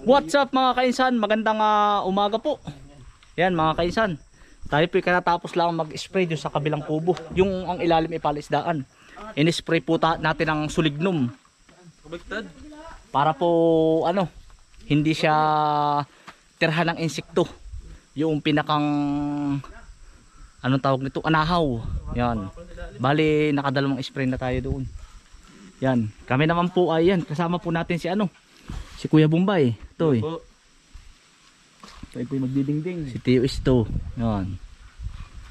What's up mga kainsan? Magandang ah, umaga po. Yan mga kainsan. Tayo po katatapos lang mag-spray doon sa kabilang kubo. Yung ang ilalim ay palisdaan. In-spray po natin ang sulignum. Para po ano, hindi siya tirhan ng insekto. Yung pinakang anong tawag nito? Anahaw. Yan. Bali nakadalawang spray na tayo doon. Yan. Kami naman po ay yan. Kasama po natin si ano? Si Kuya Bombay. Ito eh. Tayo po magdidingding. Si Tio Isto. Yan.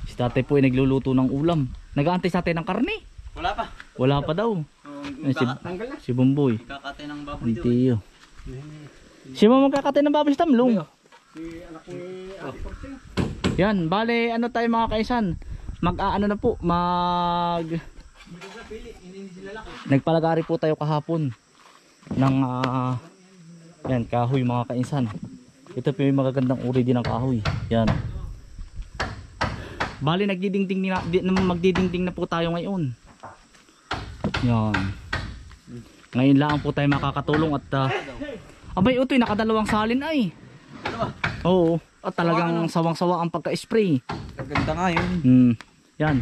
Si tatay po ay nagluluto ng ulam. Nag-aantay sa atin ng karne. Wala pa. Wala pa daw. Ay, si, Tanggal na. si Bomboy. Kakatay ng baboy Ang. Tio. Si Mama magkakatay ng baboy sa tamlong. Si anak ni Ate Porcing. Yan. Bale, ano tayo mga kaisan? Mag-aano na po. Mag... Nagpalagari po tayo kahapon. Ng... ah, yan, kahoy mga kainsan. Ito po yung magagandang uri din ng kahoy. Yan. Bali, nagdidingding na, di, na- magdidingding na po tayo ngayon. Yan. Ngayon lang po tayo makakatulong at ah, abay utoy nakadalawang salin ay. Oo. At talagang sawang-sawa ang pagka-spray. Kaganda nga yun. Hmm. Yan.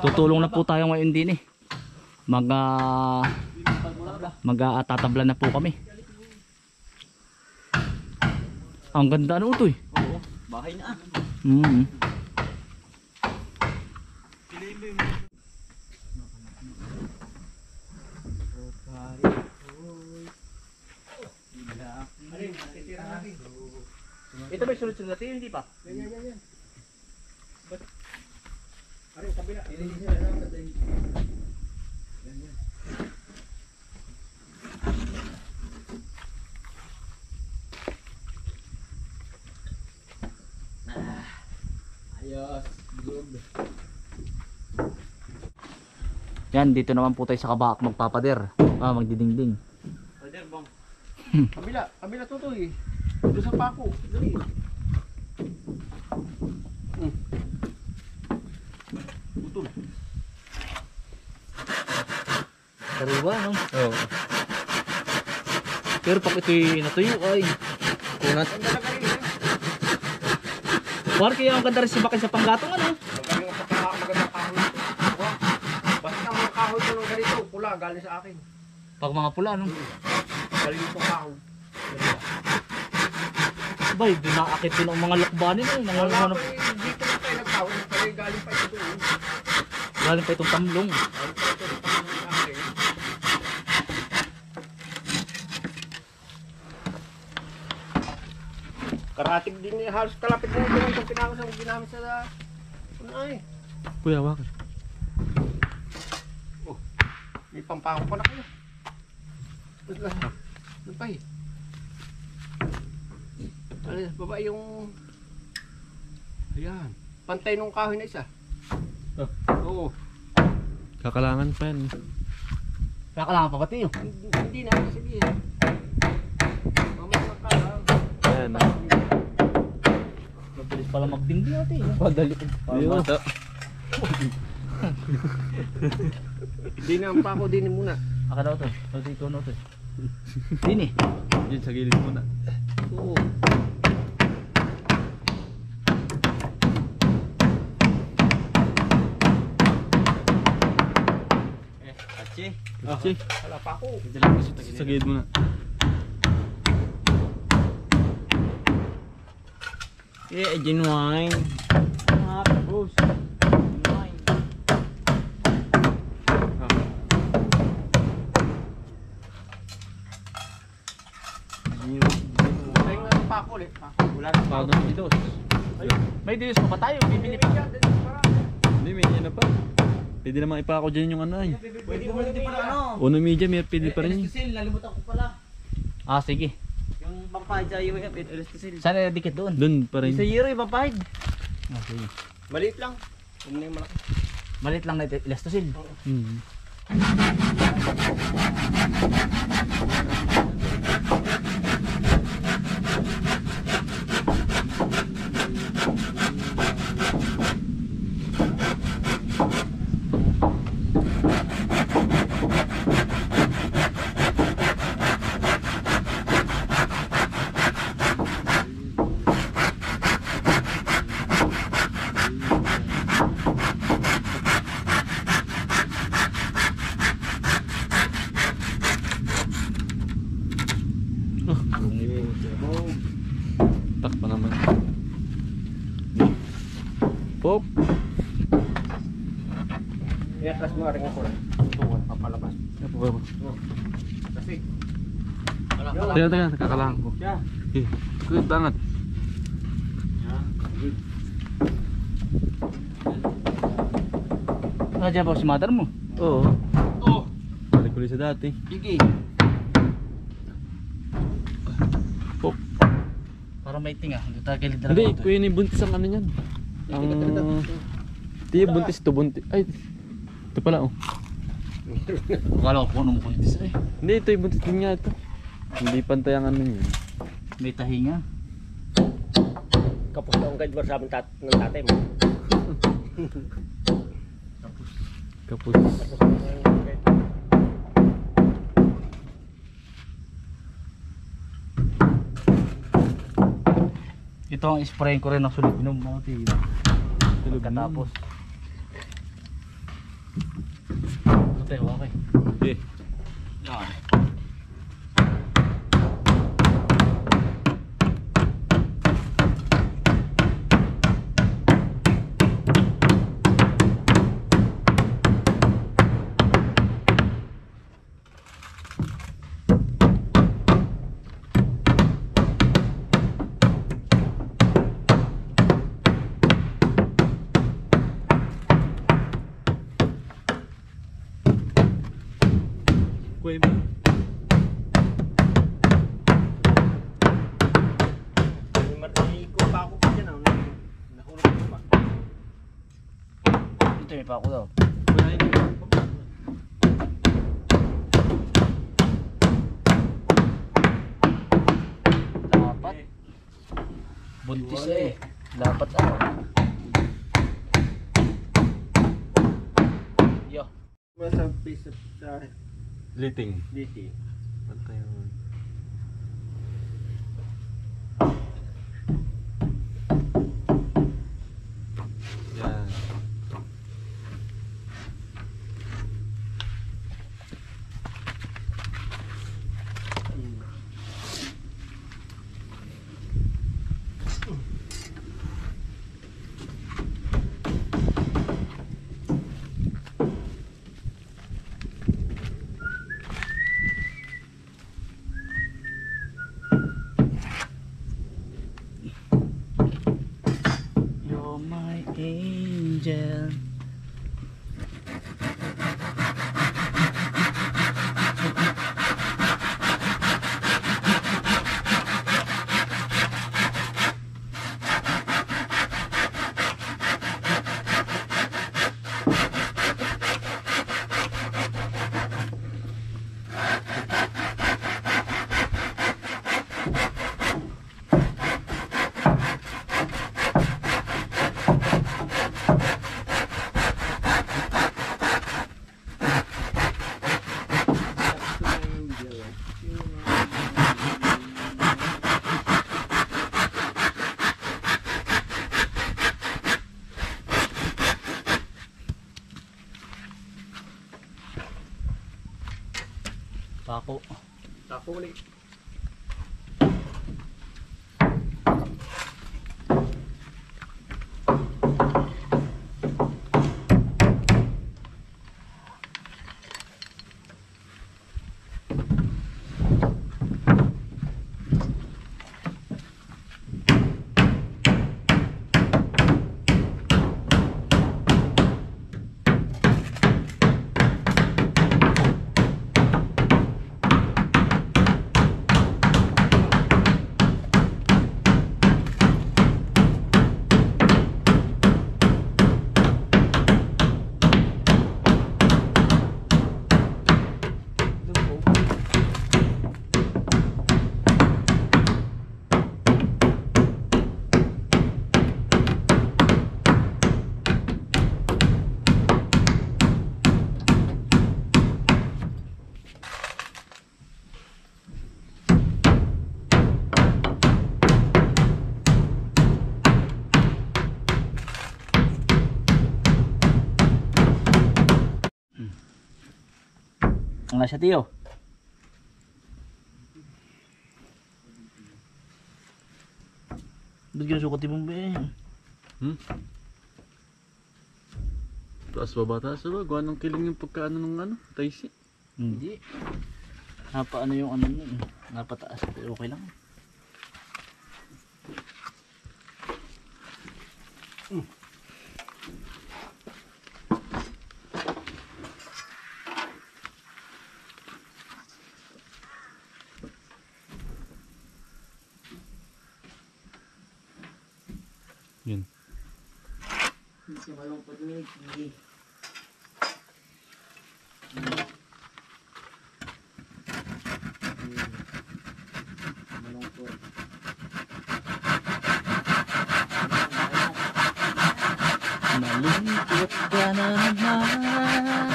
Tutulong na po tayo ngayon din eh. Mag ah, mag ah, tatabla na po kami. Ang ganda ano utoy. Oo. Bahay na ah. Mm. Ito ba sunod-sunod natin? Hindi pa. Ayos. Yan, dito naman po tayo sa kabak magpapader. Ah, magdidingding. Roger, bang. Kabila. Kabila to to eh. Doon sa pako. Dali. Hmm. Utol. Sariwa, no? Oo. Pero pag ito'y natuyo ay Kunat. Eh. Parang kaya ang ganda rin si Bakay sa panggatong ano? Magaling ang pagkaka- magandang kahoy ito. Wah. Basta ang mga kahoy ko ng ganito, pula, galing sa akin. Pag mga pula, no? Galing itong kahoy. Bay, doon naakit din ang mga lakbanin eh. Mga Wala ano, eh, dito na tayo nagkahoy, pero galing pa ito doon. galing pa itong tamlong. Galing pa ito doon sa akin. Karatig din eh, halos kalapit na ito itong pinakos ang ginamit sa ano ay. Kuya, wakit. Oh, may pampako pa na kayo. Wala. Ano pa eh? Ano, baba yung... Ayan. Pantay nung kahoy na isa. Oo. Kakalangan pa yan. Kakalangan pa ba tiyo? Hindi, hindi na. Sige. Mamaya ka lang. Ayan. ah. Mabilis pala magdingding natin. eh. Padali. Ayun. Hindi na ang pako din muna. Aka daw to. Ito ikaw na to. Dini. Yun sa gilid muna. Oo. Achi. Kasi, Wala pa ako. sa gilid muna. Yeah, genuine. Ah, boss. May dilis pa ba tayo? Bibili pa. Hindi, may na pa. Pwede naman ipako dyan yung ano ay. Pwede mo hindi pa ano. Uno media, may pwede pa rin yun. Sil, nalimutan ko pala. Ah, sige. Yung pampahid yung UF, Elastosil. Saan na dikit doon? Doon pa rin. Sa Euro yung pampahid. Ah, sige. Maliit lang. Huwag na yung malaki. Malit lang na ito. Elastosil. Hmm. I-atras mo nga rin ako. Tungan, papalabas. Kasi, Teka, teka, nakakalangan ko. siya. Eh, good, bangat. Nandiyan pa si mother mo. Oo. Oh, Balik ulit sa dati. sige. Pop. Para may tinga. Hindi tayo gilid na Hindi, lang ito. kuya ni buntis ang ano niyan. Ang... Buntis to, buntis. Ay, ito pala oh. Akala ko po nung buntis eh. Hindi, ito yung buntis din nga ito. Hindi pantay ang ano niyan. May tahinga. Kapos na ang guide sa amin tat ng tatay mo. Kapos. Kapos. Ito ang spray ko rin ng sulit inom. Mga tiyo. Tulog na. Pagkatapos. Ito tayo, okay. Okay. Yan. Kuya mo. May martigo pa ako pa dyan. ah. Nahulog ko pa. Ito pa ako daw. Kuya, hindi. Dapat. Buntis eh. Dapat ano. Yo. Masa piece sa Liting. diti. Pantay ang... morning. Ang nasa tiyo. Ba't ginasukat mo ba eh? Hmm? Taas baba, taas baba. Gawa ng kiling yung pagkaano ng ano, taisi. Hindi. Napaano yung ano nun. Napataas. Pero okay lang. Yun. Hindi malungkot ni Hindi. Malungkot. Malungkot ka na naman.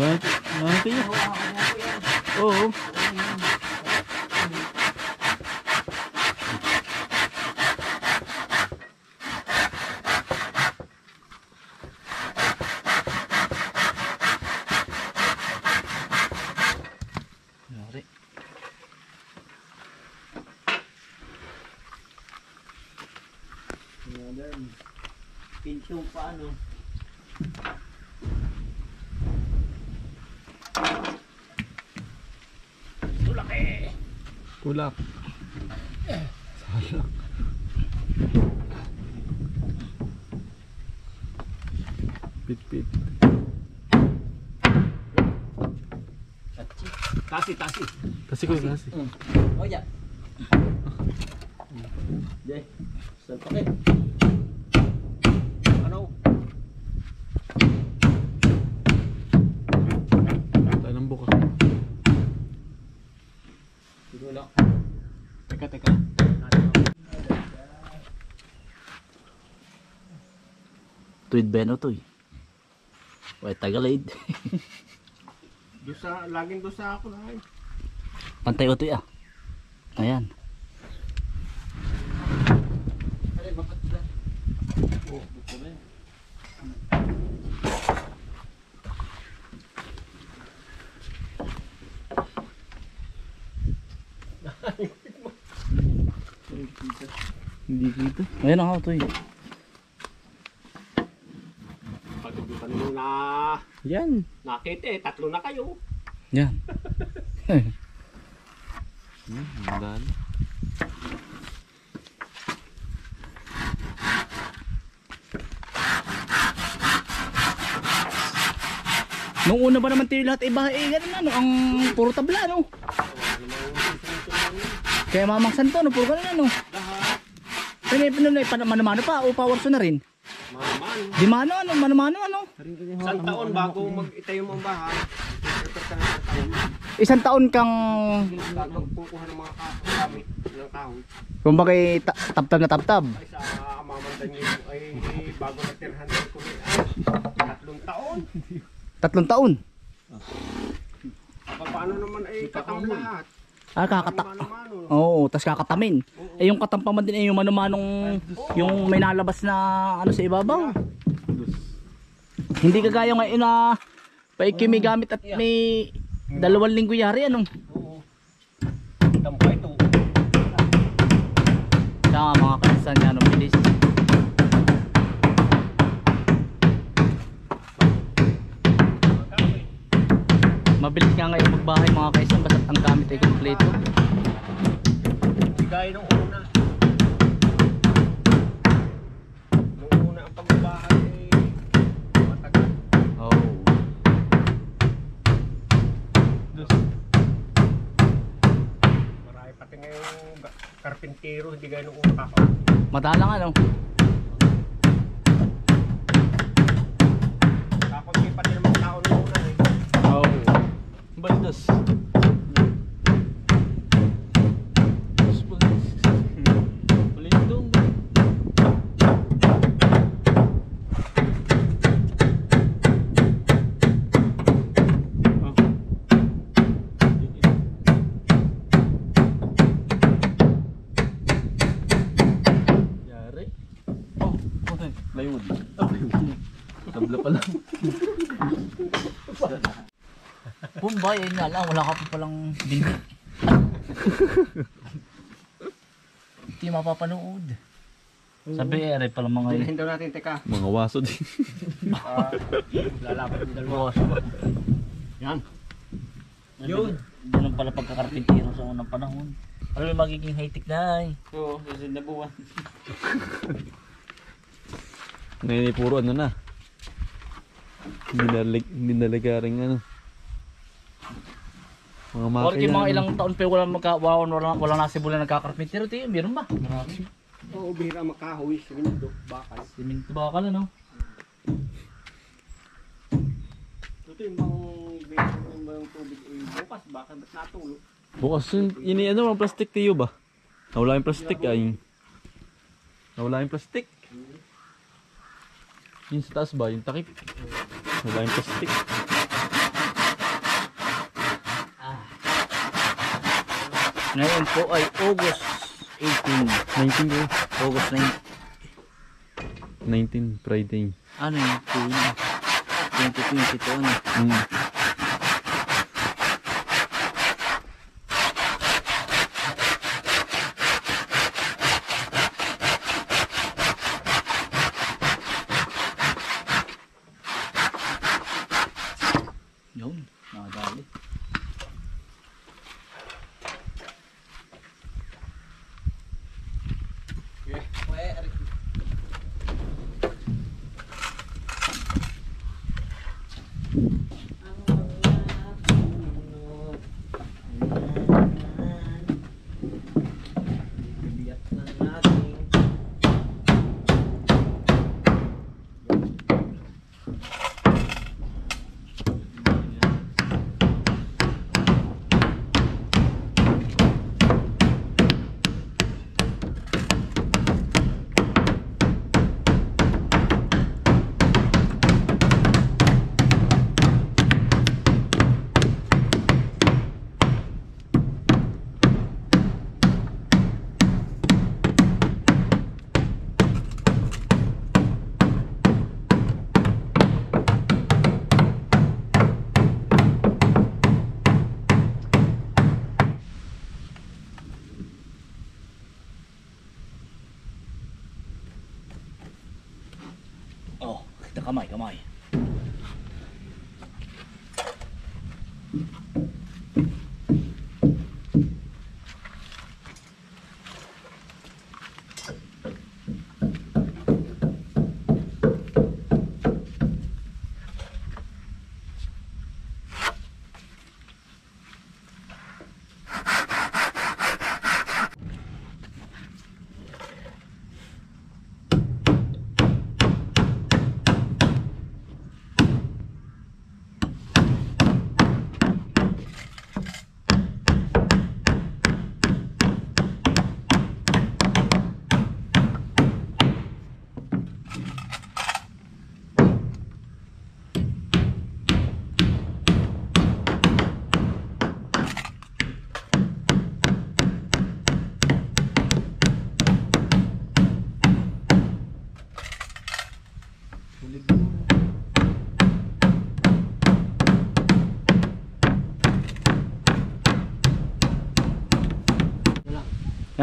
Ganun kayo. Oo. Yari. Pinsyong paano? Kulak. Salak. Pit pit. Tasi, tasi. Kasi ko kasi. Oh, ya. Tuwid ba yan o tuy? Wait, Tagalid. Doon sa, laging doon sa ako na eh. Pantay o tuy ah. Ayan. Hindi kita. Ayan ang tuy. Pagkagutan mo na Yan. nakita eh, tatlo na kayo. Yan. Hmm, ang Nung una ba naman tayo lahat iba eh ganun ano, ang puro tabla no. Kaya mamangsan to no, puro ganun ano. Lahat. Kaya may pinulay pa mano-mano pa o power na rin. Maman. Di mano ano, mano-mano ano. Isang taon bago mag-itayo mo ang bahay. Prepare ka na ng taon. Isang taon kang Bago kukuha ng mga kahoy ng kahoy. kumbaga eh, ta- tabtab na tabtab. Ay sa mamandan niyo ay bago natirhan ng kulit. Ay, tatlong taon. Tatlong taon. Paano naman ay katang lahat? Ah, kakata. Oo, tas kakatamin. Eh yung katampaman din eh yung mano-manong yung may nalabas na ano sa ibabaw. Hindi kagaya ngayon na paikimi gamit at may dalawang linggo yari ano. Pati ngayong ga- karpintero, hindi gaya nung una ako. Madalang ano. Kakunti pati ng mga tao nung una eh. Oo. Baldas. Balindong. Pumbay, yun nga lang, wala ka pa palang bindi. di mapapanood. Sabi eh, aray pala mga Bilhin daw natin, teka. Mga waso din. Ah, lalaban yung dalawa. Yan. Yun. Ganun pala pagkakarpintero sa unang panahon. Ano yung magiging high-tech na eh. Oo, susunod na buwan. Ngayon ay puro ano na. Hindi hindi nalagaring ano. Mga makina. Porque mga ilang taon pa wala magka wala wala, wala nasibulan nagkakarpintero tiyo, meron ba? Marami. Oo, bihira makahoy. Siminto, bakal. Siminto ba ka ano? Ito yung bihira yung tubig. Eh, bukas, baka ba't natulog? Bukas yun, yung ano, ang plastic tiyo ba? Nawala yung plastic ay. Nawala yung plastic. Yung sa taas ba, yung takip. Nawala yung plastic. Ngayon po ay August 18. 19 ko. August 9. 19, Friday. Ano yun? 2022 ano? Mm.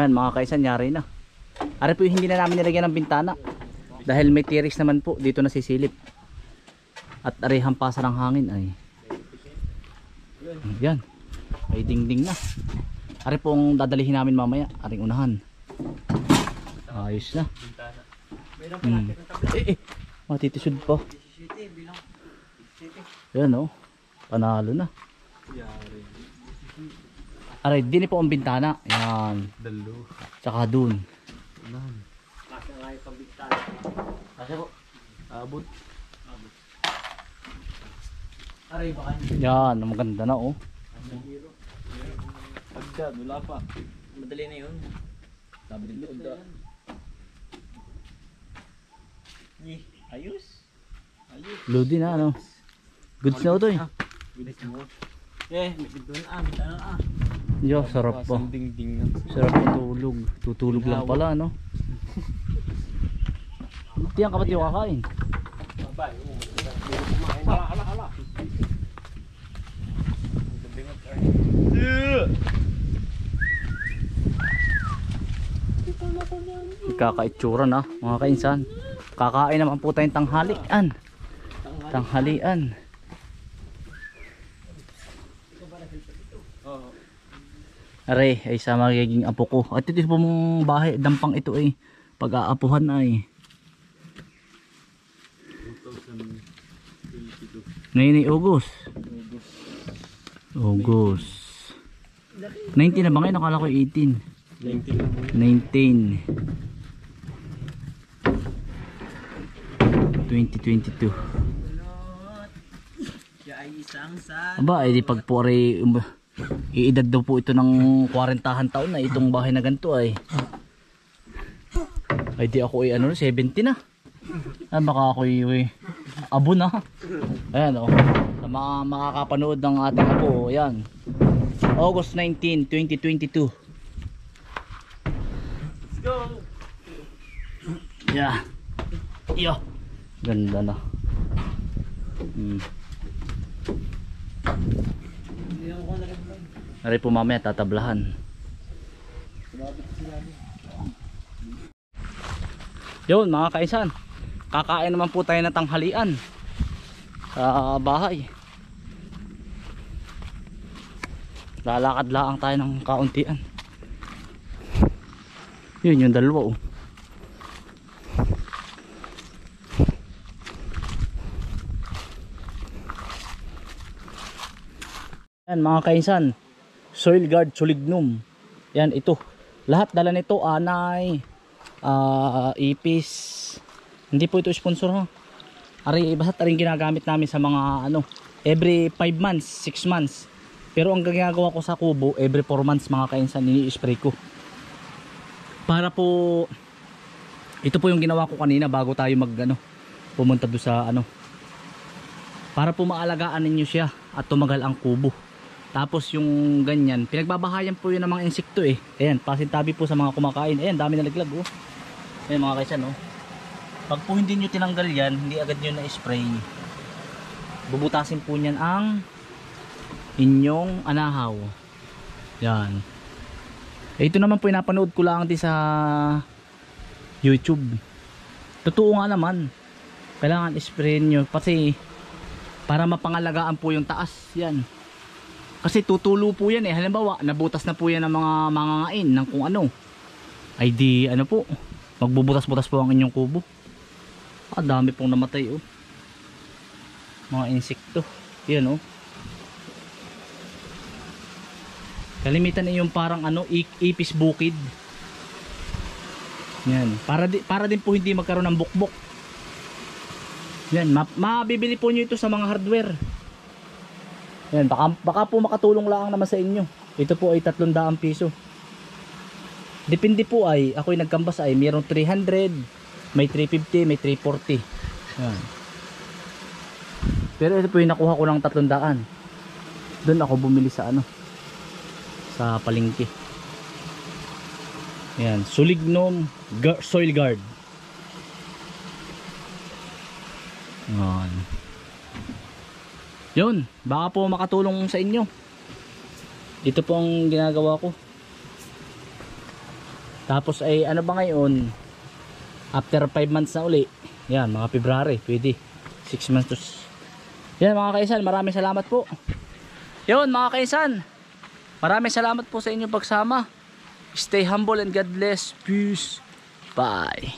Yan mga kaisan, yari na. Ari po hindi na namin nilagyan ng bintana. Dahil may tiris naman po, dito nasisilip. At ari hampasa ng hangin ay. Yan. May dingding na. Ari po ang dadalihin namin mamaya. Aring unahan. Ayos na. Hmm. Eh, eh. Matitisod pa. Yan oh. Panalo na. Aray, din po ang bintana. Yan. Dalo. Tsaka dun. Kasi nga yung pambigtana. Kasi po. Abot. Aray, baka Yan, ang maganda na oh. Agad, wala pa. madali na yun. Sabi dito. Ayos. Lodi na ano. Goods na ito eh. Eh, may doon ah, may tanong ah. Yo, sarap po. Dingding. Sarap matulog. Tutulog lang pala no. Hindi yan kapatid yung kakain. Hala, hala, hala. nagkakaitsura na mga kainsan. Kakain naman po tayong tanghalian. Tanghalian. Aray, ay sa magiging apo ko. At ito po mong bahay, dampang ito ay pag-aapuhan ay. Ngayon ay August. August. 19 na ba ngayon? Nakala ko 18. 19. 2022. Aba, edi pag po ay um, iedad daw po ito ng 40 taon na itong bahay na ganito ay. Ay di ako ay ano 70 na. Ah, baka ako ay abo na. Ayan oh. Sa mga makakapanood ng ating apo, ayan. August 19, 2022. Let's go. Yeah. Yo. Ganda na. Hmm. Nari po mamaya tatablahan. Yun mga kaisan. Kakain naman po tayo ng tanghalian. Sa bahay. Lalakad laang tayo ng kauntian. Yun yung dalawa oh. Yan mga kainsan. Soil guard solignum. Yan ito. Lahat dala nito anay, ah, ipis. Hindi po ito sponsor ha. Ari basta rin ginagamit namin sa mga ano, every 5 months, 6 months. Pero ang ginagawa ko sa kubo, every 4 months mga kainsan, ini-spray ko. Para po ito po yung ginawa ko kanina bago tayo mag ano, pumunta do sa ano. Para po maalagaan ninyo siya at tumagal ang kubo. Tapos yung ganyan, pinagbabahayan po yun ng mga insekto eh. Ayan, pasintabi po sa mga kumakain. Ayan, dami nalaglag oh. Ayan mga kaisan oh. Pag po hindi nyo tinanggal yan, hindi agad nyo na-spray. Bubutasin po niyan ang inyong anahaw. Yan. Eh, ito naman po napanood ko lang din sa YouTube. Totoo nga naman. Kailangan spray nyo. Kasi para mapangalagaan po yung taas. Yan. Kasi tutulo po yan eh. Halimbawa, nabutas na po yan ng mga mangangain ng kung ano. Ay di, ano po, magbubutas-butas po ang inyong kubo. Ah, dami pong namatay oh. Mga insekto. Yan oh. Kalimitan ay yung parang ano, ipis bukid. Yan. Para, di, para din po hindi magkaroon ng bukbok. Yan. Ma mabibili po nyo ito sa mga hardware. Yan, baka, baka po makatulong lang naman sa inyo. Ito po ay 300 piso. Depende po ay, ako ay nagkambas ay mayroong 300, may 350, may 340. Yan. Pero ito po yung nakuha ko ng 300. Doon ako bumili sa ano, sa palengke. Yan, Sulignum Soil Guard. Yan. Yun, baka po makatulong sa inyo. Ito po ang ginagawa ko. Tapos ay ano ba ngayon? After 5 months na uli. Yan, mga February, pwede. 6 months to... Yan mga kaisan, maraming salamat po. Yun mga kaisan. Maraming salamat po sa inyong pagsama. Stay humble and God bless. Peace. Bye.